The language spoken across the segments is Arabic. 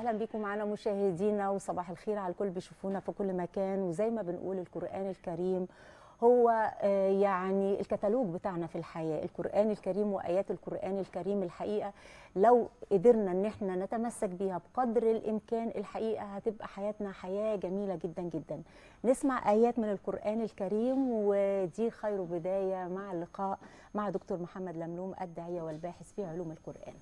أهلا بكم معنا مشاهدينا وصباح الخير على الكل بيشوفونا في كل مكان. وزي ما بنقول القرآن الكريم هو آه، يعني الكتالوج بتاعنا في الحياة. القرآن الكريم وآيات القرآن الكريم الحقيقة لو قدرنا إن إحنا نتمسك بيها بقدر الإمكان الحقيقة هتبقى حياتنا حياة جميلة جدا جدا. نسمع آيات من القرآن الكريم ودي خير بداية مع اللقاء مع دكتور محمد لملوم الداعية والباحث في علوم القرآن.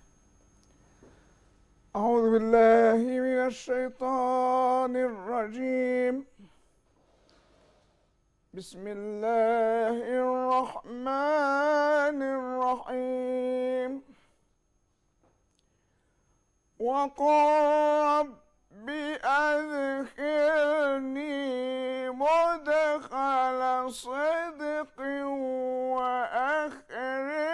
أعوذ بالله من الشيطان الرجيم. بسم الله الرحمن الرحيم. وقل رب أدخلني مدخل صدق وأخرجني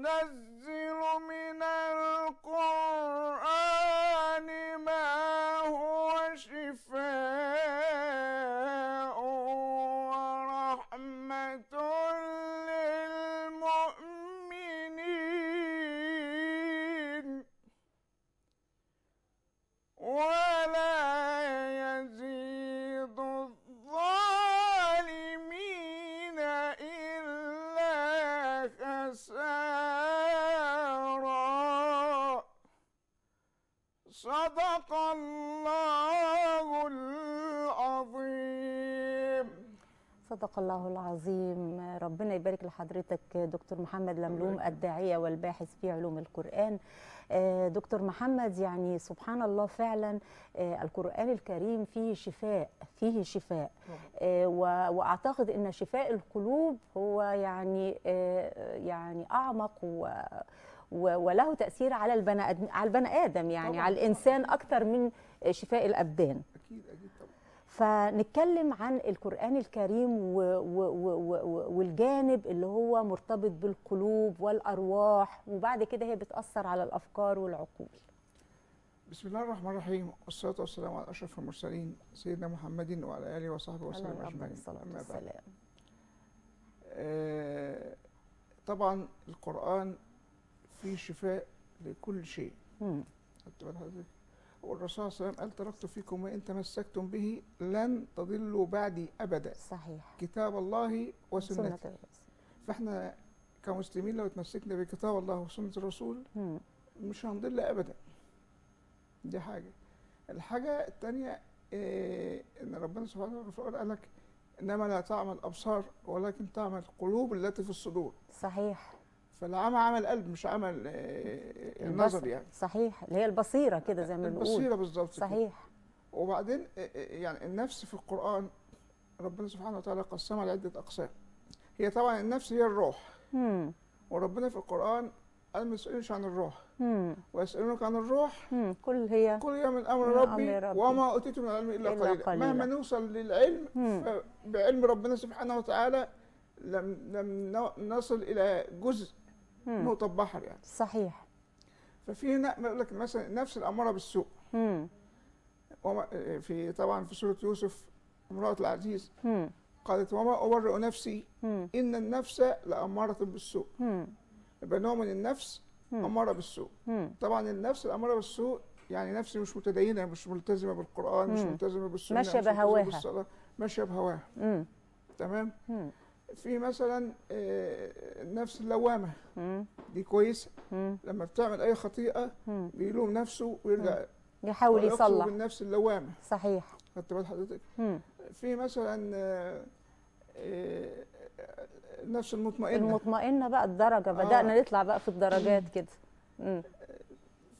وننزل صدق الله العظيم. ربنا يبارك لحضرتك دكتور محمد لملوم الداعية والباحث في علوم القرآن. آه، دكتور محمد يعني سبحان الله فعلا آه، القرآن الكريم فيه شفاء فيه شفاء. آه، وأعتقد أن شفاء القلوب هو يعني يعني أعمق و وله تأثير على البني آدم على البني آدم يعني طبعاً. على الإنسان أكثر من شفاء الأبدان. أكيد أكيد. طبعا فنتكلم عن القرآن الكريم والجانب اللي هو مرتبط بالقلوب والأرواح وبعد كده هي بتأثر على الأفكار والعقول. بسم الله الرحمن الرحيم والصلاة والسلام على أشرف المرسلين سيدنا محمد وعلى آله وصحبه وسلم أجمعين. الصلاة. والسلام. آه، طبعا القرآن فيه شفاء لكل شيء. مم. والرسول صلى الله عليه وسلم قال تركت فيكم ما إن تمسكتم به لن تضلوا بعدي أبدا. صحيح. كتاب الله وسنته فإحنا كمسلمين لو اتمسكنا بكتاب الله وسنة الرسول مم. مش هنضل أبدا. دي حاجة. الحاجة الثانية إيه إن ربنا سبحانه وتعالى قال لك إنما لا تعمل الابصار ولكن تعمل القلوب التي في الصدور. صحيح. فالعمى عمل قلب مش عمل إيه النظر البصر. يعني صحيح اللي هي البصيرة كده زي ما بنقول البصيرة بالظبط كده. صحيح وبعدين إيه إيه يعني النفس في القرآن ربنا سبحانه وتعالى قسمها لعدة أقسام هي طبعا النفس هي الروح مم. وربنا في القرآن قال ما تسالوش عن الروح. ويسألونك عن الروح مم. كل هي كل يوم من أمر ربي, ربي. وما أوتيت من العلم إلا, إلا قليلا. قليلا. مهما نوصل للعلم. بعلم ربنا سبحانه وتعالى لم لم نصل إلى جزء. نقطة بحر يعني صحيح ففي هنا يقول لك مثلا نفس الأمارة بالسوء. وما في طبعا في سورة يوسف امرأة العزيز مم. قالت وما أبرئ نفسي مم. إن النفس لأمارة بالسوء. يبقى نوع من النفس مم. أمارة بالسوء مم. طبعا النفس الأمارة بالسوء يعني نفسي مش متدينة مش ملتزمة بالقرآن مش مم. ماشية مش ملتزمة بهواها. بالصلاة، ماشية بهواها مم. تمام مم. في مثلا آه، النفس اللوامة. دي كويسة. لما بتعمل أي خطيئة. بيلوم نفسه ويرجع يحاول يصلح بالنفس اللوامة صحيح خدت بال حضرتك. في مثلا آه، النفس المطمئنة المطمئنة بقى الدرجة آه. بدانا نطلع بقى في الدرجات كده.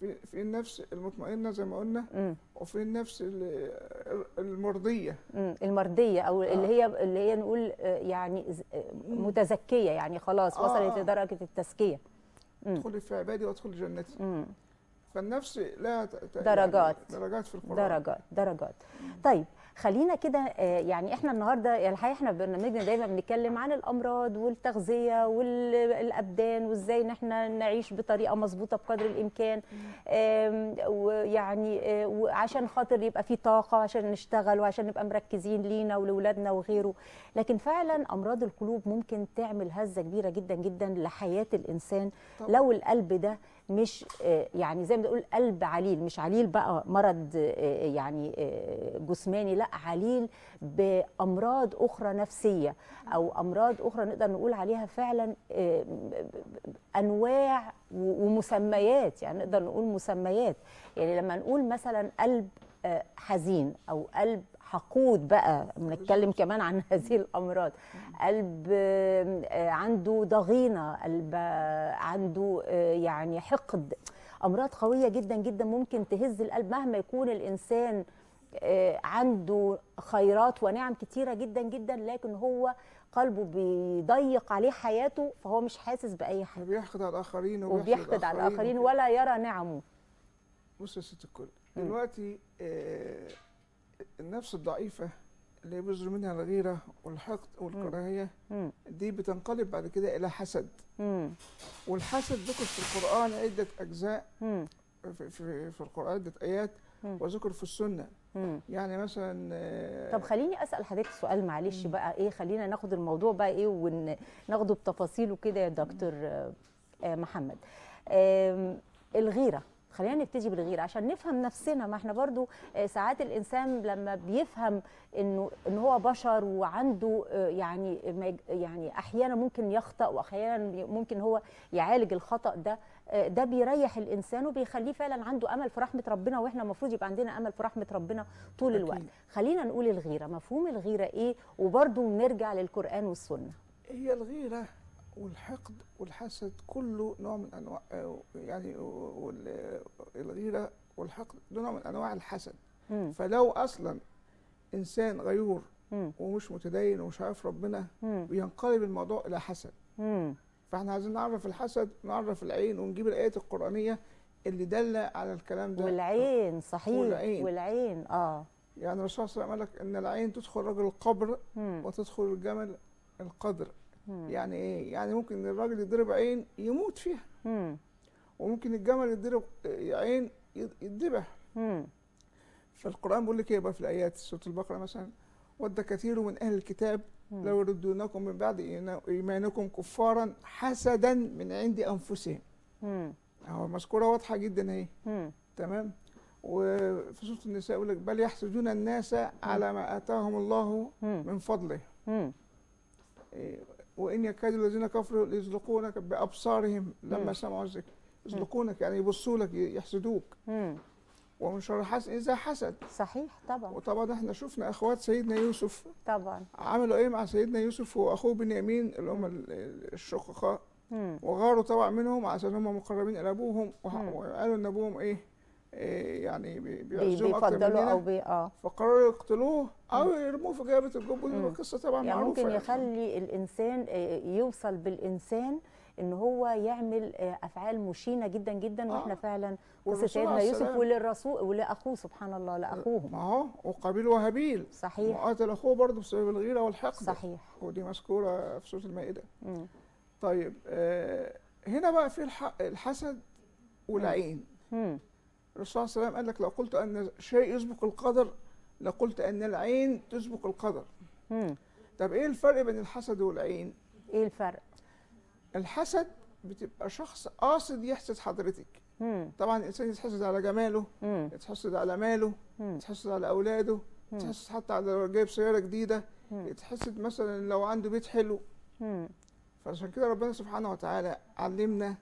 في في النفس المطمئنة زي ما قلنا مم. وفي النفس ال- المرضية مم. المرديه أو اللي آه. هي اللي هي نقول آه، يعني آه، متزكيه يعني خلاص آه، وصلت آه. لدرجة التزكية. ادخلي في عبادي وادخل جنتي مم. فالنفس لها درجات. يعني درجات في القرآن درجات درجات طيب خلينا كده آه، يعني إحنا النهارده الحقيقة إحنا برنامجنا دايما بنتكلم عن الأمراض والتغذية والأبدان وإزاي إن إحنا نعيش بطريقة مظبوطة بقدر الإمكان. ويعني آه، وعشان خاطر يبقى في طاقة عشان نشتغل وعشان نبقى مركزين لينا ولولادنا وغيره. لكن فعلا أمراض القلوب ممكن تعمل هزة كبيرة جدا جدا لحياة الإنسان. طبعاً. لو القلب ده مش آه، يعني زي ما بنقول قلب عليل مش عليل بقى مرض آه، يعني آه، جسماني لا عليل بأمراض أخرى نفسية أو أمراض أخرى نقدر نقول عليها فعلا أنواع ومسميات يعني نقدر نقول مسميات. يعني لما نقول مثلا قلب حزين أو قلب حقود بقى بنتكلم كمان عن هذه الأمراض. قلب آه، عنده ضغينة قلب آه، عنده آه، يعني حقد. أمراض قوية جدا جدا ممكن تهز القلب مهما يكون الإنسان عنده خيرات ونعم كتيرة جدا جدا لكن هو قلبه بيضيق عليه حياته فهو مش حاسس بأي حاجة. وبيحقد على الآخرين وبيحقد على الآخرين. ولا يرى نعمه. بص يا ست الكل. دلوقتي آه النفس الضعيفة اللي بيصدر منها الغيرة والحقد والكراهية مم. دي بتنقلب بعد كده إلى حسد. والحسد ذكر في القرآن عدة أجزاء مم. في, في, في القرآن عدة آيات مم. وذكر في السنة مم. يعني مثلا آه، طب خليني أسأل حضرتك سؤال معلش بقى إيه خلينا ناخد الموضوع بقى إيه وناخده بتفاصيله كده يا دكتور آه، آه، محمد آم، الغيرة خلينا نبتدي بالغيره عشان نفهم نفسنا ما إحنا برضو آه، ساعات الإنسان لما بيفهم إنه إن هو بشر وعنده آه، يعني يعني أحيانا ممكن يخطأ وأحيانا ممكن هو يعالج الخطأ ده آه، ده بيريح الإنسان وبيخليه فعلا عنده أمل في رحمة ربنا وإحنا المفروض يبقى عندنا أمل في رحمة ربنا طول أكيد. الوقت. خلينا نقول الغيرة. مفهوم الغيرة إيه؟ وبرضو نرجع للقرآن والسنة. هي الغيرة والحقد والحسد كله نوع من أنواع آه، يعني الغيرة والحقد ده نوع من أنواع الحسد مم. فلو أصلا إنسان غيور مم. ومش متدين ومش عارف ربنا. بينقلب الموضوع إلى حسد مم. فإحنا عايزين نعرف الحسد نعرف العين ونجيب الآيات القرآنية اللي دالة على الكلام ده والعين صحيح والعين. والعين آه يعني الرسول صلى الله عليه وسلم قال لك إن العين تدخل رجل القبر مم. وتدخل الجمل القدر. يعني إيه يعني ممكن الراجل يضرب عين يموت فيها مم. وممكن الجمل يضرب عين يتذبح مم. فالقرآن بيقول لك إيه بقى في الآيات سورة البقرة مثلا ود كثير من أهل الكتاب. لو يردونكم من بعد إيمانكم كفارا حسدا من عند أنفسهم مم. أهو مذكورة واضحة جدا أهي. تمام وفي سورة النساء يقول لك بل يحسدون الناس على ما آتاهم الله. من فضله. إيه، وإن يكاد الذين كفروا ليزلقونك بأبصارهم لما. سمعوا الذكر. يزلقونك يعني يبصوا لك يحسدوك. ومن شر حسد إذا حسد. صحيح طبعا. وطبعا إحنا شفنا إخوات سيدنا يوسف. طبعا. عملوا إيه مع سيدنا يوسف وأخوه بنيامين؟ اللي هم ال- ال- الشققاء. وغاروا طبعا منهم عشان هم مقربين إلى أبوهم. وح- مم. وقالوا ان ابوهم إيه, إيه؟ يعني بي- بي- بيعزهم أكتر بيفضلوا أو بي آه. فقرروا يقتلوه أو يرموه في جابه الجب ودي مم. قصه طبعا يعني معروفة ممكن يخلي الإنسان آه، يوصل بالإنسان إن هو يعمل آه، أفعال مشينة جدا جدا. وإحنا آه. فعلا قصه سيدنا يوسف. وللرسول ولأخوه سبحان الله لأخوهم. ما هو وقابيل وهابيل. صحيح. وقاتل أخوه برضه بسبب الغيرة والحقد. صحيح. ودي مذكورة في سورة المائدة. مم. طيب آه هنا بقى في الح- الحسد والعين. مم. الرسول صلى الله عليه وسلم قال لك لو قلت أن شيء يسبق القدر لقلت أن العين تسبق القدر مم. طب إيه الفرق بين الحسد والعين إيه الفرق الحسد بتبقى شخص قاصد يحسد حضرتك مم. طبعا الإنسان يتحسد على جماله مم. يتحسد على ماله مم. يتحسد على أولاده مم. يتحسد حتى على لو جايب سيارة جديدة مم. يتحسد مثلا لو عنده بيت حلو مم. فعشان كده ربنا سبحانه وتعالى علمنا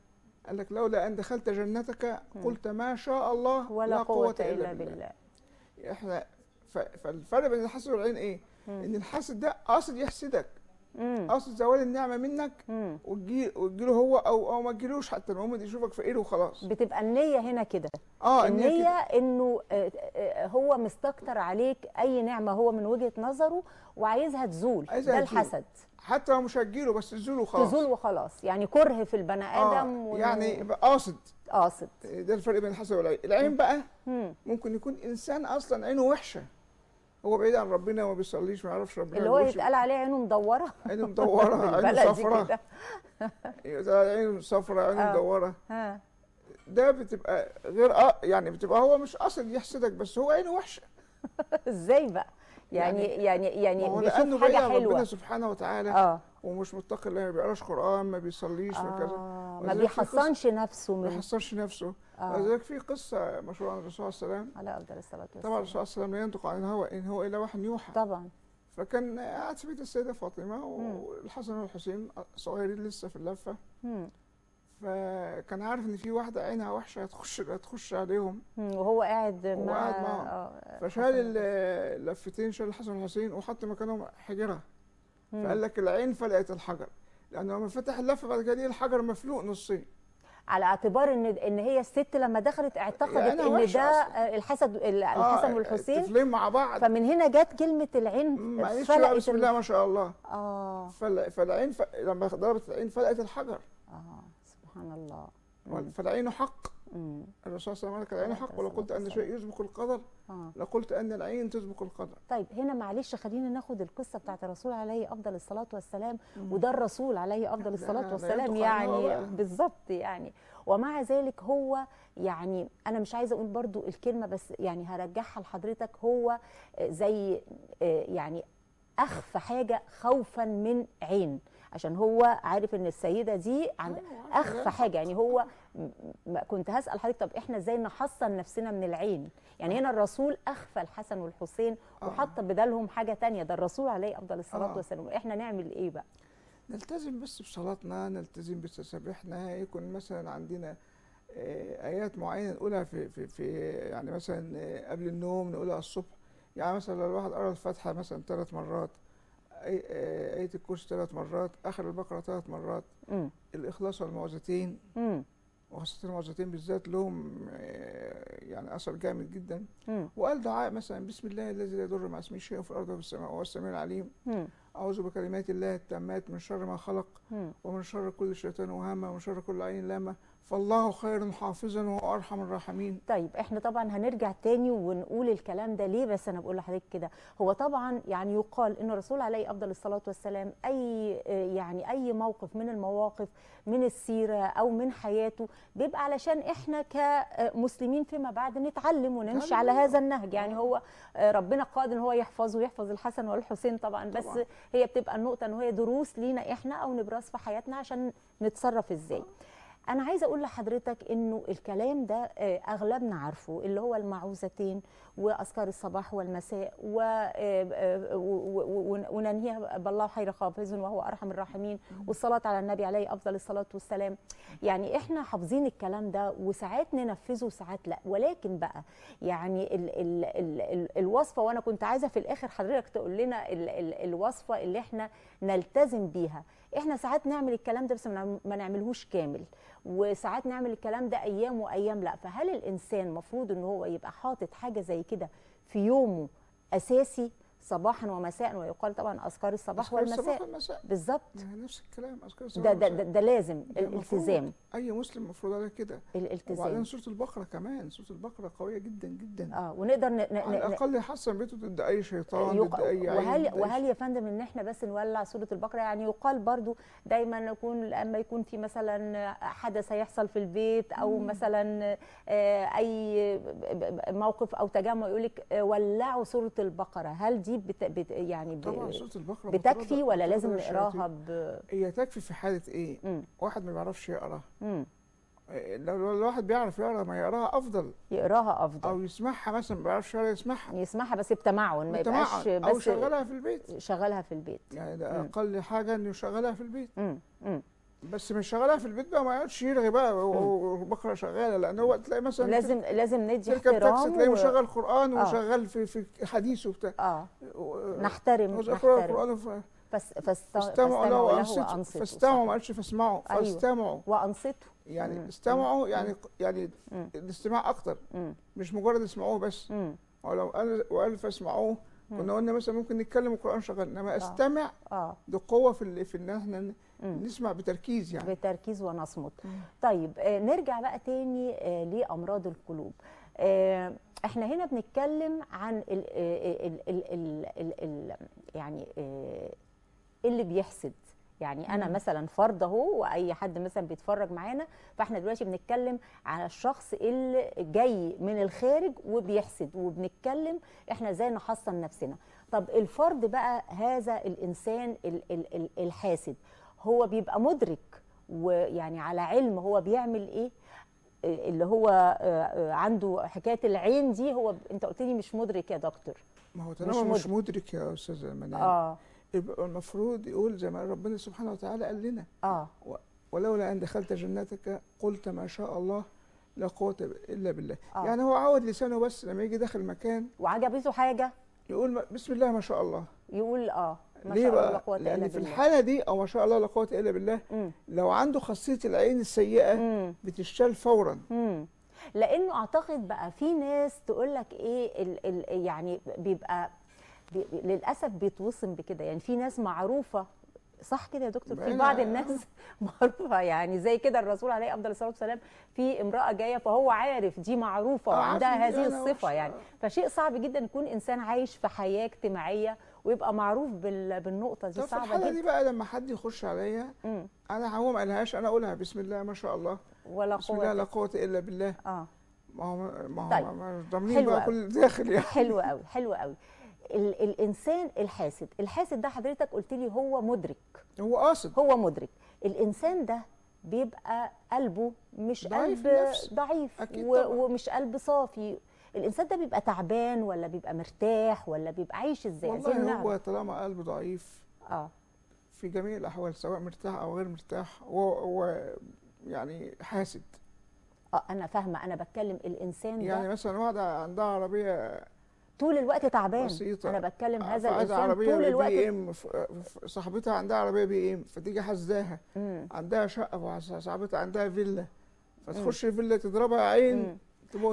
قال لك لولا أن دخلت جنتك قلت ما شاء الله ولا لا قوة إلا بالله إحنا ف- فالفرق بين الحسد والعين إيه؟ مم. إن الحاسد ده قاصد يحسدك. قصد زوال النعمة منك. وتجي وتجيله هو أو أو ما تجيلوش حتى المهم يشوفك فقير وخلاص بتبقى النية هنا كده آه إن كده. إنه آه، آه، هو مستكتر عليك أي نعمة هو من وجهة نظره وعايزها تزول ده. الحسد حتى لو مش هتجيله بس تزول وخلاص. تزول وخلاص. يعني كره في البني آه آدم وإنه يعني قاصد. قاصد. ده الفرق بين الحسد والعين. العين بقى مم. ممكن يكون إنسان أصلا عينه وحشة. هو بعيد عن ربنا وما بيصليش ما يعرفش ربنا اللي هو يتقال عليه عينه مدورة. عينه مدورة عينه بالبلدي صفراء. عينه صفراء عينه آه. مدورة. ها ده بتبقى غير آه يعني بتبقى هو مش قاصد يحسدك بس هو عينه وحشة. إزاي بقى؟ يعني يعني يعني, ما هو بيشوف حاجة عن ربنا سبحانه وتعالى آه. ومش متقي الله ما بيقراش قرآن ما بيصليش وكذا آه ما في قصة- بيحصنش نفسه ما من يحصرش نفسه. آه. ولذلك في قصة مشهورة عن الرسول صلى الله عليه وسلم. على أفضل الصلاة والسلام. طبعا الرسول صلى الله عليه وسلم لا ينطق عن الهوى إن هو إلا وحي يوحى. طبعا. فكان قاعد في بيت السيدة فاطمة والحسن والحسين صغيرين لسه في اللفة. مم. فكان عارف إن في واحدة عينها وحشة هتخش هتخش عليهم. وهو قاعد مع قاعد معاهم. آه، فشال اللفتين شال الحسن والحسين وحط مكانهم حجرة. فقال لك العين فلقت الحجر. لأنه لما فتح اللفة بعد كده الحجر مفلوق نصين. على اعتبار ان إن هي الست لما دخلت اعتقدت يعني إن ده. آه، الحسد ال- آه، الحسن والحسين. الطفلين مع بعض. فمن هنا جت كلمة العين فلقت بسم ال- الله ما شاء الله. آه. فال- فالعين ف... لما ضربت العين فلقت الحجر. آه. سبحان الله. فالعين حق مم. الرسول صلى الله عليه وسلم قال العين حق ولو قلت أن شيء يسبق القدر آه لقلت أن العين تسبق القدر طيب هنا معلش خلينا ناخد القصة بتاعت الرسول عليه أفضل الصلاة والسلام مم. وده الرسول عليه أفضل لا، الصلاة لا والسلام يعني. بالظبط يعني ومع ذلك هو يعني أنا مش عايزة أقول برضو الكلمة بس يعني هرجعها لحضرتك هو زي آه، يعني اخفى حاجة خوفا من عين عشان هو عارف إن السيدة دي عند أيوة، أخفى. حاجة يعني هو كنت هسأل حضرتك طب إحنا إزاي نحصن نفسنا من العين يعني هنا الرسول أخفى الحسن والحسين آه. وحط بدالهم حاجة تانية ده الرسول عليه أفضل الصلاة آه. والسلام إحنا نعمل إيه بقى نلتزم بس بصلاتنا نلتزم بتسابيحنا يكون مثلا عندنا آه، آيات معينة نقولها في في في يعني مثلا قبل النوم نقولها الصبح يعني مثلا لو الواحد قرأ الفاتحة مثلا ثلاث مرات آية الكرسي ثلاث مرات آخر البقرة ثلاث مرات. امم الإخلاص والمعوذتين وخاصة المعوذتين بالذات لهم آه، يعني أثر جامد جدا. امم وقال دعاء مثلا بسم الله الذي لا يضر مع اسمه شيء في الأرض وفي السماء وهو السميع العليم. أعوذ بكلمات الله التامات من شر ما خلق امم ومن شر كل شيطان وهامة ومن شر كل عين لامة. فالله خير حافظا وهو أرحم الراحمين طيب إحنا طبعا هنرجع تاني ونقول الكلام ده ليه بس أنا بقول لحضرتك كده هو طبعا يعني يقال إن الرسول عليه أفضل الصلاة والسلام أي يعني أي موقف من المواقف من السيرة أو من حياته بيبقى علشان إحنا كمسلمين فيما بعد نتعلم ونمشي على. هذا النهج يعني هو ربنا قادر إن هو يحفظه ويحفظ الحسن والحسين طبعا بس طبعاً. هي بتبقى النقطة إن هي دروس لينا إحنا أو نبراس في حياتنا عشان نتصرف إزاي أنا عايزة أقول لحضرتك إنه الكلام ده آه، أغلبنا عارفه اللي هو المعوذتين وأذكار الصباح والمساء و- آه، آه، وننهيها بالله خير حافظ وهو أرحم الراحمين والصلاة على النبي عليه أفضل الصلاة والسلام. يعني إحنا حافظين الكلام ده وساعات ننفذه وساعات لأ. ولكن بقى يعني ال ال ال ال الوصفة وأنا كنت عايزة في الآخر حضرتك تقول لنا ال ال الوصفة اللي إحنا نلتزم بيها. إحنا ساعات نعمل الكلام ده بس ما نعم- ما نعملهوش كامل وساعات نعمل الكلام ده أيام وأيام لأ. فهل الإنسان مفروض إن هو يبقى حاطط حاجة زي كده في يومه أساسي؟ صباحا ومساء ويقال طبعا أذكار الصباح أذكار الصباح والمساء. والمساء. بالظبط. يعني نفس الكلام أذكار الصباح ده ده, ده, ده لازم ده. الالتزام. أي مسلم المفروض عليه كده. وبعدين الالتزام. سورة البقرة كمان سورة البقرة قوية جدا جدا. آه ونقدر ن... ن... على ن... الأقل يحصن بيته ضد أي شيطان يق... ضد عين وهل وهل يا فندم إن إحنا بس نولع سورة البقرة؟ يعني يقال برضو دايما يكون لما يكون في مثلا حدث هيحصل في البيت أو مثلا آه، أي موقف أو تجمع يقول لك ولعوا سورة البقرة. هل دي بت... بت... يعني ب... طبعا سورة البقرة بتكفي ولا لازم. نقراها ب هي تكفي في حالة إيه؟ مم. واحد ما بيعرفش يقرأ مم. إيه، لو لو الواحد بيعرف يقرأ ما يقراها أفضل يقراها أفضل أو يسمعها مثلا ما بيعرفش يقرأ يسمعها يسمعها بس بتمعن ما يبقاش بس شغلها في البيت شغلها في البيت يعني ده مم. أقل حاجة إنه يشغلها في البيت مم. بس مش شغالها في البيت بقى ما يقعدش يرغي بقى والبقرة شغالة لأن هو تلاقي مثلا لازم لازم ندي احترام تلاقيه و... مشغل قرآن آه. وشغال في في حديث وبتاع آه نحترم نحترم القران ف- فس فست... فاستمعوا له وأنصتوا. فاستمعوا ما. قالش فاسمعوا أيوه. فاستمعوا وأنصتوا يعني مم. استمعوا يعني يعني. الاستماع أكتر مم. مش مجرد اسمعوه بس. ولو قال وقال فاسمعوه كنا قلنا مثلا ممكن نتكلم القرآن شغال إنما أستمع آه. دي قوه في في إن إحنا. نسمع بتركيز يعني. بتركيز ونصمت. طيب آه، نرجع بقى تاني آه، لأمراض القلوب. آه، إحنا هنا بنتكلم عن ال ال ال ال ال ال يعني آه، اللي بيحسد. يعني أنا. مثلا فرد أهو وأي حد مثلا بيتفرج معانا فإحنا دلوقتي بنتكلم على الشخص اللي جاي من الخارج وبيحسد وبنتكلم إحنا إزاي نحصن نفسنا طب الفرد بقى هذا الإنسان ال ال ال الحاسد هو بيبقى مدرك ويعني على علم هو بيعمل إيه اللي هو آه، آه، عنده حكاية العين دي هو أنت قلت لي مش مدرك يا دكتور ما هو مش طالما مش مدرك. مدرك يا أستاذة منال آه يبقى المفروض يقول زي ما ربنا سبحانه وتعالى قال لنا. آه. ولولا أن دخلت جنتك قلت ما شاء الله لا قوة إلا بالله. آه. يعني هو عود لسانه بس لما يجي داخل مكان. وعجبته حاجة؟ يقول بسم الله ما شاء الله. يقول آه ما ليه شاء الله لا قوة إلا لأن في بالله. الحالة دي أو ما شاء الله لا قوة إلا بالله مم. لو عنده خاصية العين السيئة مم. بتشتغل فورا. مم. لأنه أعتقد بقى في ناس تقول لك إيه ال ال يعني بيبقى بي للأسف بيتوصم بكده. يعني في ناس معروفة صح كده يا دكتور؟ في بعض الناس معروفة يعني زي كده الرسول عليه أفضل الصلاة والسلام في امرأة جاية فهو عارف دي معروفة آه، وعندها هذه الصفة. يعني. فشيء صعب جدا يكون إنسان عايش في حياة اجتماعية ويبقى معروف بال بالنقطة دي. صعبة الحالة دي جدا. بقى لما حد يخش عليا. أنا هو ما قالهاش أنا أقولها بسم الله ما شاء الله. ولا بسم الله لا قوة إلا بالله. آه. ما هو ما هو طيب. ضامنين بقى. كل داخل يعني. حلو قوي حلو قوي ال الإنسان الحاسد. الحاسد ده حضرتك قلت لي هو مدرك. هو قاصد. هو مدرك. الإنسان ده بيبقى قلبه مش ضعيف قلب النفس. ضعيف. ومش قلب صافي. الإنسان ده بيبقى تعبان ولا بيبقى مرتاح ولا بيبقى عايش إزاي؟ والله هو. طالما قلبه ضعيف آه. في جميع الأحوال سواء مرتاح أو غير مرتاح هو يعني حاسد. آه أنا فاهمة. أنا بتكلم الإنسان يعني ده مثلا واحدة عندها عربية طول الوقت تعبان بسيطة. أنا بتكلم هذا فعايزة الإنسان طول الوقت B M ف- ف- صاحبتها عندها عربية BM فتيجي حزاها. عندها شقة صاحبتها عندها فيلا فتخش الفيلا تضربها عين مم.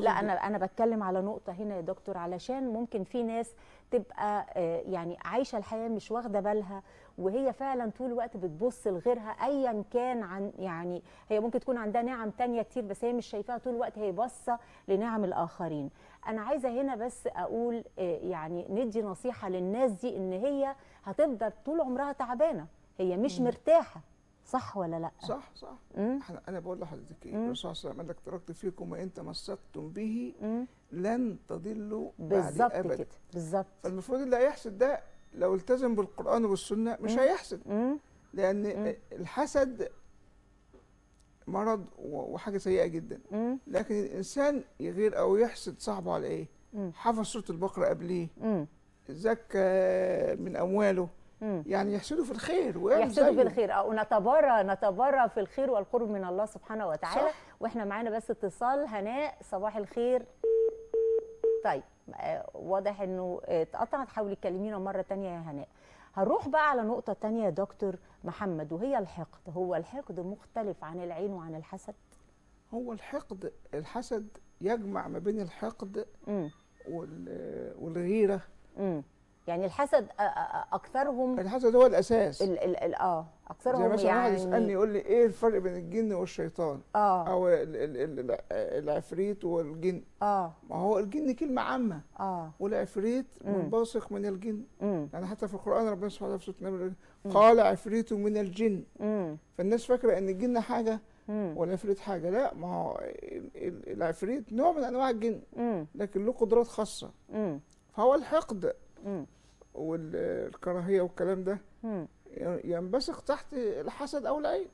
لا. أنا أنا بتكلم على نقطة هنا يا دكتور علشان ممكن في ناس تبقى آه، يعني عايشة الحياة مش واخدة بالها وهي فعلا طول الوقت بتبص لغيرها ايا كان عن يعني هي ممكن تكون عندها نعم تانية كتير بس هي مش شايفاها طول الوقت هي باصة لنعم الآخرين. أنا عايزة هنا بس أقول آه، يعني ندي نصيحة للناس دي إن هي هتفضل طول عمرها تعبانة هي مش مرتاحة. صح ولا لا صح صح. إحنا أنا بقول لحضرتك إيه. الرسول صلى الله عليه وسلم قال لك تركت فيكم وإن تمسكتم به مم. لن تضلوا بعد بالظبط كده بالظبط فالمفروض اللي هيحسد ده لو التزم بالقرآن والسنة مش مم. هيحسد مم. لأن مم. الحسد مرض وحاجة سيئة جدا مم. لكن الإنسان يغير أو يحسد صاحبه على إيه. حفظ سورة البقرة قبليه. زكى من أمواله. يعني يحسدوا في الخير يحسدوا. في الخير. أو نتبرى نتبرى في الخير والقرب من الله سبحانه وتعالى. صح. وإحنا معانا بس اتصال. هناء صباح الخير. طيب آه، واضح إنه آه، اتقطع تحاولي تكلمينا مرة تانية يا هناء. هنروح بقى على نقطة تانية يا دكتور محمد وهي الحقد. هو الحقد مختلف عن العين وعن الحسد؟ هو الحقد الحسد يجمع ما بين الحقد وال- والغيرة. يعني الحسد أكثرهم الحسد هو الأساس. ال ال ال آه زي اكثرهم مثلا واحد يعني يسالني يقول لي إيه الفرق بين الجن والشيطان؟ آه. أو ال- ال- ال- العفريت والجن. آه. ما هو الجن كلمة عامة. آه. والعفريت مم. منبثق من الجن. امم يعني حتى في القرآن ربنا سبحانه وتعالى في سورة النمل قال عفريت من الجن. امم فالناس فاكرة إن الجن حاجة والعفريت حاجة. لا ما هو ال- ال- العفريت نوع من أنواع الجن لكن له قدرات خاصة. فهو الحقد. والكراهيه والكلام ده. ينبثق تحت الحسد أو العين.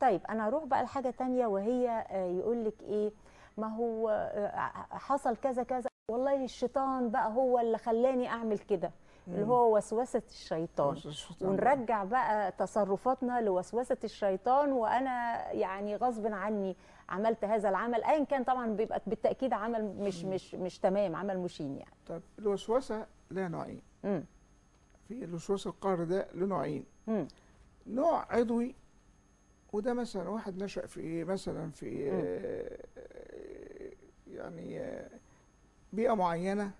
طيب أنا أروح بقى لحاجة تانية وهي يقول لك إيه ما هو آه، حصل كذا كذا. والله الشيطان بقى هو اللي خلاني أعمل كده اللي هو وسوسة الشيطان. ونرجع بقى تصرفاتنا لوسوسة الشيطان وأنا يعني غصب عني عملت هذا العمل. ايا كان طبعا بيبقى بالتأكيد عمل مش مش مش تمام عمل مشين يعني. طب الوسوسة لها نوعين في الوسواس القهري ده له نوعين مم. نوع عضوي وده مثلا واحد نشأ في مثلا في. آه، يعني آه، بيئة معينة.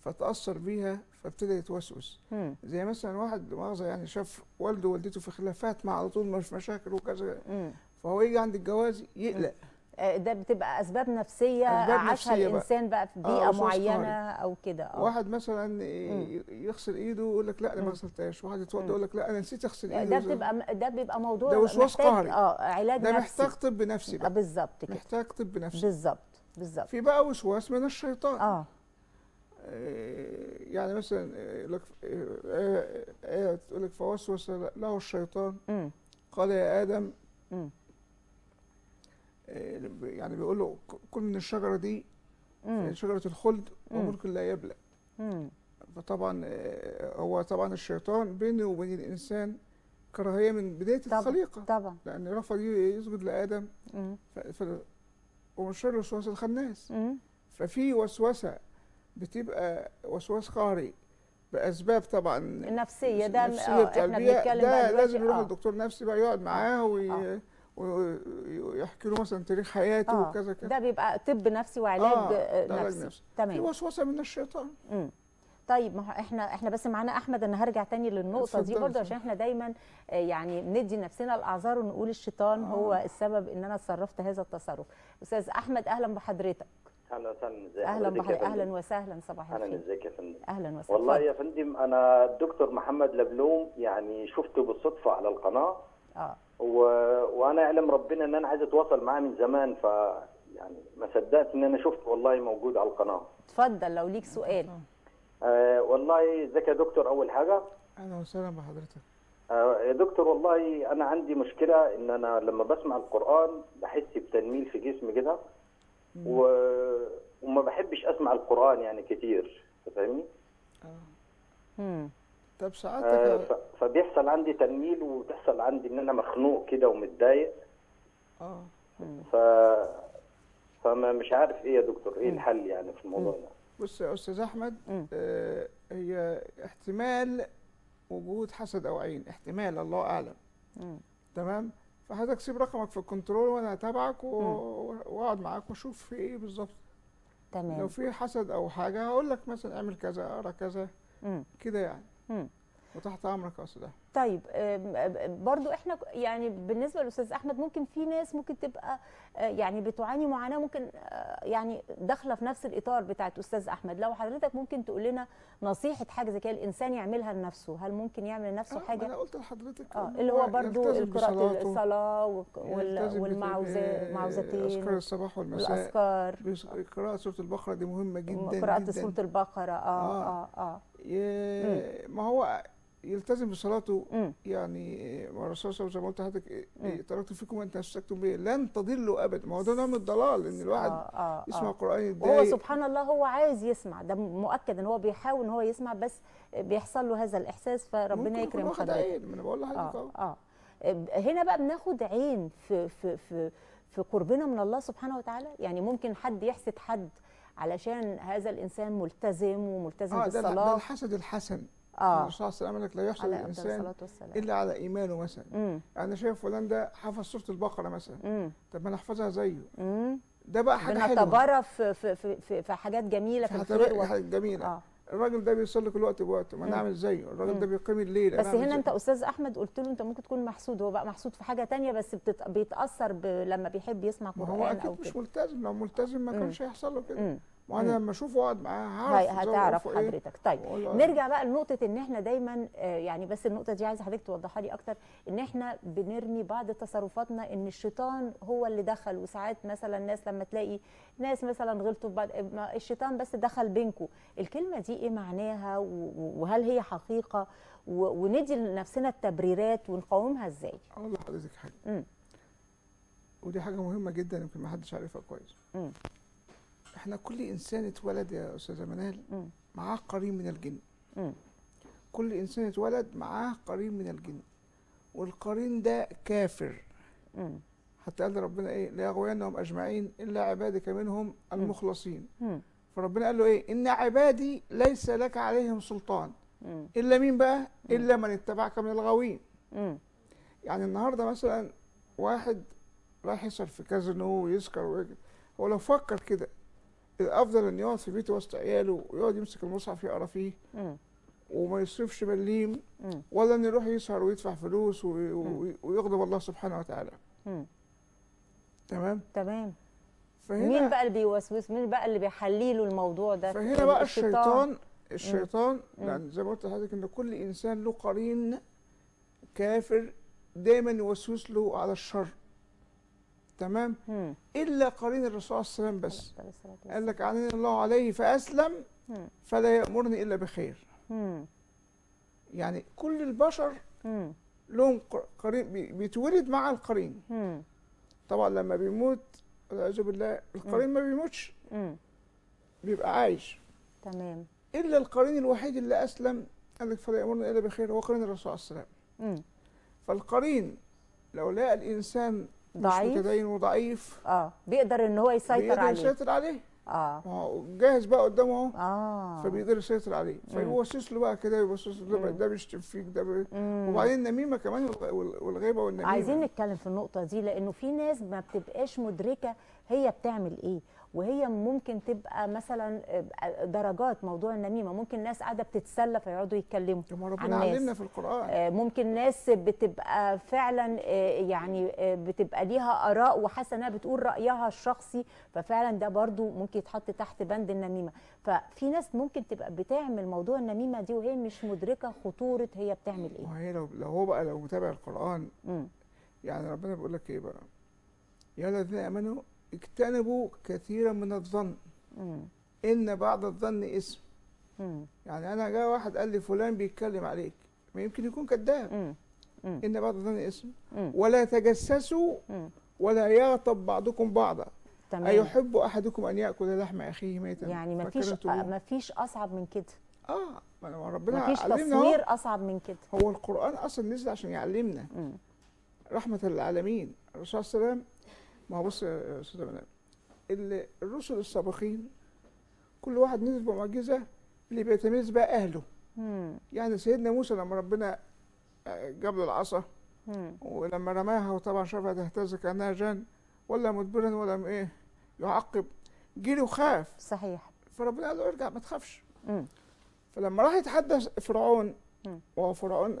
فتأثر بيها فابتدى يتوسوس مم. زي مثلا واحد مؤاخذة يعني شاف والده ووالدته في خلافات مع على طول مش مشاكل وكذا مم. فهو يجي عند الجواز يقلق ده بتبقى أسباب نفسية أسباب عاشها نفسية. الإنسان بقى في آه، بيئة وسواس معينة أو كده. آه. واحد مثلا يغسل إيده يقول لك لا أنا. ما غسلتهاش. واحد يتوضأ مم. يقول لك لا أنا نسيت أغسل ده ايدي بتبقى ده بيبقى موضوع ده وسواس قهري. آه علاج ده نفسي. محتاج طب نفسي آه، بقى. بالظبط كده. محتاج طب نفسي. بالظبط بالظبط. في بقى وسواس من الشيطان. آه. آه، يعني مثلا آه، يقول لك آه، آية تقول لك فوسوس له الشيطان. قال يا مم. آه، يعني بيقول له كل من الشجرة دي مم. شجرة الخلد. وملك لا يبلى. فطبعا آه، هو طبعا الشيطان بينه وبين الإنسان كراهية من بداية طبعا الخليقة طبعا لأن رفض يسجد. ف... ف... ومن شر الوسواس الخناس. ففي وسوسة بتبقى وسواس قهري بأسباب طبعا النفسيه ده نفسية بتاع إحنا بنتكلم ده لازم يروح آه لدكتور نفسي بقى يقعد معاه وي... آه. و- ويحكي له مثلا تاريخ حياته آه وكذا كذا. ده بيبقى طب نفسي وعلاج آه، آه، نفسي. نفسي. في تمام وسوسة من الشيطان. مم. طيب ما هو إحنا إحنا بس معانا أحمد أنا هرجع تاني للنقطة دي برضه. عشان إحنا دايما آه، يعني ندي نفسنا الأعذار ونقول الشيطان آه. هو السبب إن أنا تصرفت هذا التصرف. أستاذ أحمد أهلا بحضرتك. أهلا وسهلا. ازي أهلا بحضرتك؟ أهلا وسهلا صباح أهلا الخير. ازيك يا فندم؟ أهلا وسهلا. والله. يا فندم أنا الدكتور محمد لبلوم يعني شفته بالصدفة على القناة. آه. و... وأنا أعلم ربنا إن أنا عايز أتواصل معاه من زمان ف يعني ما صدقت إن أنا شفته والله موجود على القناة. اتفضل لو ليك سؤال. آه والله إزيك يا دكتور؟ أول حاجة. أهلا وسهلا بحضرتك. آه يا دكتور والله أنا عندي مشكلة إن أنا لما بسمع القرآن بحس بتنميل في جسمي كده و... وما بحبش أسمع القرآن يعني كتير فاهمني؟ مم. طب آه سعادتك ف... فبيحصل عندي تنميل وتحصل عندي إن أنا مخنوق كده ومتضايق. آه ف فما مش عارف إيه يا دكتور إيه الحل يعني في الموضوع ده؟ بص يا أستاذ أحمد مم. آه هي احتمال وجود حسد أو عين احتمال الله أعلم. مم. تمام؟ فحضرتك سيب رقمك في الكنترول وأنا هتابعك و- وأقعد معاك وأشوف في إيه بالظبط. لو تمام في حسد أو حاجة هقول لك مثلا اعمل كذا أقرأ كذا. كده يعني. وتحت أمرك يا أستاذ. طيب برضو إحنا يعني بالنسبة للأستاذ أحمد ممكن في ناس ممكن تبقى آه، يعني بتعاني معاناة ممكن آه، يعني داخلة في نفس الإطار بتاعت أستاذ أحمد. لو حضرتك ممكن تقول لنا نصيحة حاجة زي كده الإنسان يعملها لنفسه هل ممكن يعمل لنفسه آه، حاجة؟ أنا قلت لحضرتك إن اللي هو برضو قراءه الصلاة وك- وال- يلتزم بت- والمعوذات ب- معوذتين أذكار الصباح والمساء. والأذكار. بس- قراءة سورة البقرة دي مهمة جدا قراءة سورة البقرة. آه آه. آه آه. ي- ما هو يلتزم بصلاته. مم. يعني ما الرسول صلى الله عليه وسلم زي ما قلت لحضرتك مم. إيه، تركت فيكم ان تمسكتم به لن تضلوا ابدا. ما هو ده نوع من الضلال إن الواحد آه آه يسمع آه. قران وهو يتضايق سبحان الله هو عايز يسمع ده مؤكد إن هو بيحاول إن هو يسمع بس بيحصل له هذا الإحساس فربنا يكرم حضرتك. ما أنا بقول لحضرتك أهو. آه. هنا بقى بناخد عين في في في في قربنا من الله سبحانه وتعالى. يعني ممكن حد يحسد حد علشان هذا الإنسان ملتزم وملتزم آه ده ده بالصلاة. الحسد الحسن. آه. الرسول صلى الله عليه وسلم لا أفضل الانسان إلا على إيمانه مثلا. امم أنا شايف فلان ده حفظ سورة البقرة مثلا. امم طب ما أنا أحفظها زيه. امم ده بقى حاجة حلوة. بنتبارى في في في في, في حاجات جميلة في الخير و... حاجة جميلة. آه. الراجل ده بيصلي كل وقت بوقته. ما مم. أنا أعمل زيه. الراجل مم. ده بيقيم الليل. بس هنا زيه. أنت أستاذ أحمد قلت له أنت ممكن تكون محسود هو بقى محسود في حاجة تانية بس بتت... بيتأثر ب... لما بيحب يسمع ما هو قرآن أكيد مش ملتزم. لو ملتزم ما مم. كانش هيحصل له كده. وأنا. لما اشوفه وأقعد معاه هعرف هتعرف ظروفه إيه. حضرتك طيب وأقول له نرجع بقى لنقطة إن إحنا دايما آه، يعني بس النقطة دي عايزة حضرتك توضحها لي أكتر إن إحنا بنرمي بعض تصرفاتنا إن الشيطان هو اللي دخل وساعات مثلا الناس لما تلاقي ناس مثلا غلطوا في بعض ما الشيطان بس دخل بينكم الكلمة دي إيه معناها وهل هي حقيقة و- وندي لنفسنا التبريرات ونقاومها إزاي؟ أقول لحضرتك حاجة. ودي حاجة مهمة جدا يمكن ما حدش عارفها كويس. إحنا كل إنسان اتولد يا أستاذة منال. معاه قرين من الجن. كل إنسان اتولد معاه قرين من الجن والقرين ده كافر. حتى قال ربنا إيه لا يغوينهم أجمعين إلا عبادك منهم المخلصين. فربنا قال له إيه إن عبادي ليس لك عليهم سلطان. إلا مين بقى إلا من اتبعك من الغاوين. يعني النهارده مثلا واحد رايح يسهر في كازينو ويسكر ويجري هو لو فكر كده الأفضل إن يقعد في بيته وسط عياله ويقعد يمسك المصحف يقرأ فيه. وما يصرفش مليم. ولا ان يروح يسهر ويدفع فلوس وي- وي- ويغضب الله سبحانه وتعالى. تمام تمام فهنا مين بقى اللي بيوسوس مين بقى اللي بيحلي له الموضوع ده فهنا بقى الشيطان. الشيطان الشيطان مم. يعني زي ما قلت لحضرتك إن كل إنسان له قرين كافر دايما يوسوس له على الشر تمام مم. إلا قرين الرسول صلى الله عليه وسلم بس. قال لك عنني الله عليه فأسلم مم. فلا يأمرني إلا بخير مم. يعني كل البشر مم. لهم قرين بي- بيتولد مع القرين مم. طبعا لما بيموت والعياذ بالله القرين ما بيموتش مم. بيبقى عايش تمام إلا القرين الوحيد اللي أسلم قال لك فلا يأمرني إلا بخير هو قرين الرسول صلى الله عليه وسلم مم. فالقرين لو لقى الإنسان مش ضعيف؟ متدين وضعيف. آه. بيقدر إن هو يسيطر بيقدر عليه. يسيطر عليه؟ آه. ما هو جاهز بقى قدامه أهو. آه. فبيقدر يسيطر عليه. فيوسوس له بقى كده يوسوس له. ده بيشتم فيك ده بي... وبعدين النميمة كمان والغ- وال- والغيبة والنميمة. عايزين نتكلم في النقطة دي لأنه في ناس ما بتبقاش مدركة هي بتعمل إيه. وهي ممكن تبقى مثلا درجات موضوع النميمة. ممكن ناس قاعدة بتتسلى فيقعدوا يتكلموا طب ربنا. علمنا في القرآن. آه، ممكن ناس بتبقى فعلا آه، يعني آه، بتبقى ليها آراء وحاسة إنها بتقول رأيها الشخصي. ففعلا ده برضو ممكن يتحط تحت بند النميمة. ففي ناس ممكن تبقى بتعمل موضوع النميمة دي وهي مش مدركة خطورة هي بتعمل إيه. ما هي لو لو هو بقى لو متابع القرآن مم. يعني ربنا بيقول لك إيه بقى؟ يا الذين آمنوا اجتنبوا كثيرا من الظن مم. إن بعض الظن اسم مم. يعني أنا جاء واحد قال لي فلان بيتكلم عليك ما يمكن يكون كذاب. إن بعض الظن اسم مم. ولا تجسسوا مم. ولا يغتب بعضكم بعضا تمام أيحب أحدكم أن يأكل لحم أخيه ميتا يعني مفيش؟ مفيش أصعب من كده آه ما ربنا مفيش. تصوير أصعب من كده هو القرآن أصلا نزل عشان يعلمنا مم. رحمة للعالمين الرسول صلى الله عليه وسلم ما هو بص يا أستاذ منال ال- الرسل السابقين كل واحد نزل بمعجزه اللي بيتميز بقى أهله مم. يعني سيدنا موسى لما ربنا آه، جاب له العصا. ولما رماها وطبعا شافها تهتز كأنها جان ولا مدبرا ولا إيه يعقب جري وخاف صحيح فربنا قال له ارجع ما تخافش. فلما راح يتحدث فرعون مم. وهو فرعون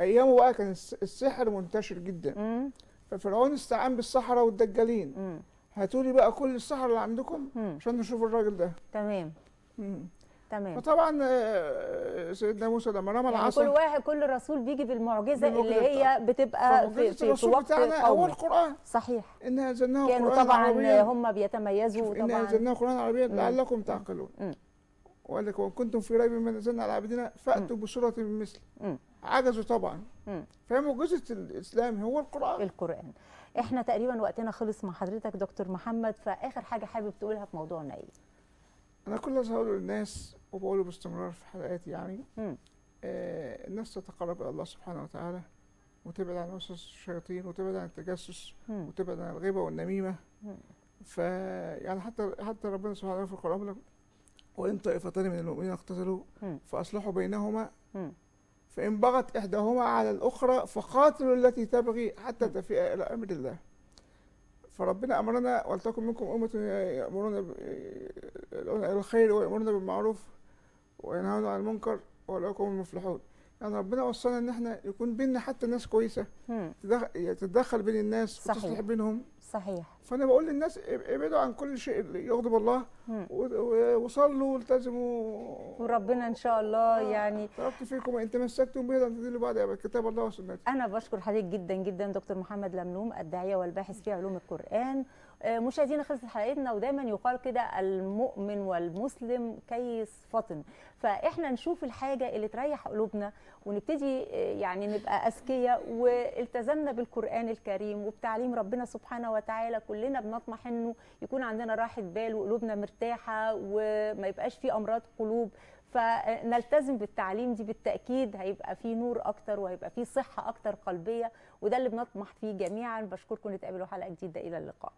أيامه بقى كان الس- السحر منتشر جدا مم. ففرعون استعان بالسحرة والدجالين. هاتوا لي بقى كل السحرة اللي عندكم. عشان نشوف الراجل ده. تمام. مم. تمام. فطبعا آه، سيدنا موسى لما رمى يعني كل العصا واحد كل رسول بيجي بالمعجزه اللي هي بتبقى في, في, وقت بتاعنا هو قوي القرآن. صحيح. أنزلناه كانوا قرآنا طبعا عربيا. هم بيتميزوا طبعا. أنزلناه قرآنا عربيا مم. لعلكم تعقلون. وقال لك وإن كنتم في ريب مما نزلنا على عبدنا فأتوا بسورة من مثل مم. عجزوا طبعا مم. فهي معجزة الإسلام هو القرآن القرآن إحنا تقريبا وقتنا خلص مع حضرتك دكتور محمد فآخر حاجة حابب تقولها في موضوعنا إيه أنا كل اللي هقوله للناس وبقوله باستمرار في حلقاتي يعني. آه الناس تتقرب إلى الله سبحانه وتعالى وتبعد عن وسوس الشياطين وتبعد عن التجسس. وتبعد عن الغيبة والنميمة مم. ف يعني حتى حتى ربنا سبحانه وتعالى في لك وإن طائفتان من المؤمنين اقتتلوا مم. فأصلحوا بينهما. فإن بغت إحداهما على الأخرى فقاتلوا التي تبغي حتى تفيء إلى أمر الله. فربنا أمرنا ولتكن منكم أمة يأمرون إلى الخير ويأمرون بالمعروف وينهون عن المنكر وأولئك هم المفلحون. يعني ربنا وصلنا إن إحنا يكون بيننا حتى ناس. تدخ- تتدخل بين الناس صحيح. وتصلح بينهم. صحيح. فأنا بقول للناس اب- ابعدوا عن كل شيء يغضب الله وصلوا والتزموا. وربنا إن شاء الله يعني تركت فيكم وإن تمسكتم به لن تضلوا بعد كتاب الله وسنته أنا بشكر حضرتك جدا جدا دكتور محمد لملوم الداعية والباحث في علوم القرآن. آه، مشاهدينا خلصت حلقتنا ودايما يقال كده المؤمن والمسلم كيس فطن فإحنا نشوف الحاجة اللي تريح قلوبنا ونبتدي آه، يعني نبقى أذكياء والتزمنا بالقرآن الكريم وبتعليم ربنا سبحانه وتعالى كلنا بنطمح إنه يكون عندنا راحة بال وقلوبنا مرتاحة وما يبقاش في أمراض قلوب. فنلتزم بالتعليم دي بالتأكيد هيبقى في نور أكتر وهيبقى في صحة أكتر قلبية وده اللي بنطمح فيه جميعا. بشكركم نتقابلوا حلقة جديدة. إلى اللقاء.